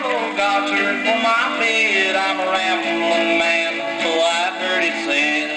pillow got turned for my bed. I'm a rambling man, so I've heard it said.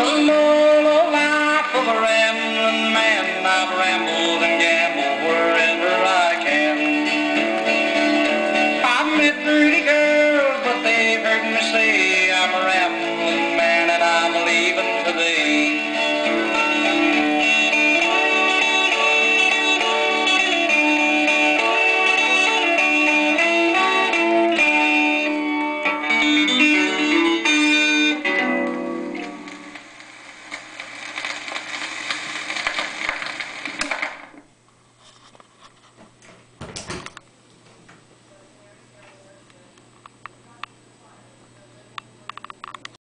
The moral life of a rambling man, I've rambled and gambled wherever I can. I've met pretty girls, but they've heard me say I'm a rambling man and I'm leaving today.